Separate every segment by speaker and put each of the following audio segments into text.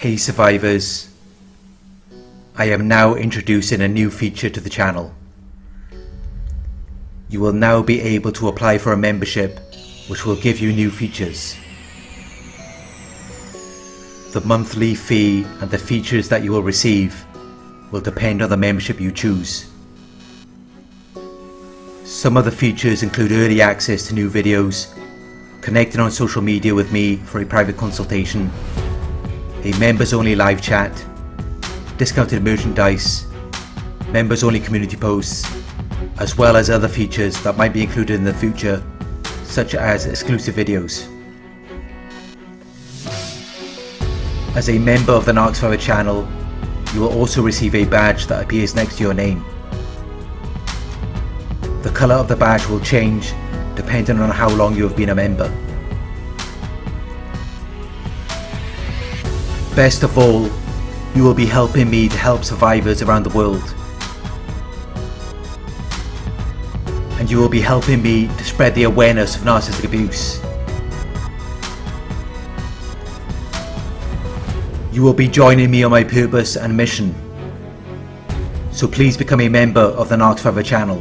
Speaker 1: Hey survivors, I am now introducing a new feature to the channel. You will now be able to apply for a membership which will give you new features. The monthly fee and the features that you will receive will depend on the membership you choose. Some of the features include early access to new videos, connecting on social media with me for a private consultation, a members only live chat, discounted merchandise, members only community posts, as well as other features that might be included in the future, such as exclusive videos. As a member of the Narc Survivor channel, you will also receive a badge that appears next to your name. The colour of the badge will change depending on how long you have been a member. Best of all, you will be helping me to help survivors around the world. And you will be helping me to spread the awareness of narcissistic abuse. You will be joining me on my purpose and mission. So please become a member of the Narc Survivor channel.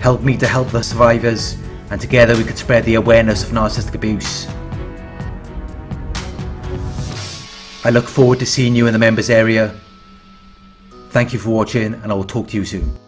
Speaker 1: Help me to help the survivors and together we could spread the awareness of narcissistic abuse. I look forward to seeing you in the members area. Thank you for watching and I will talk to you soon.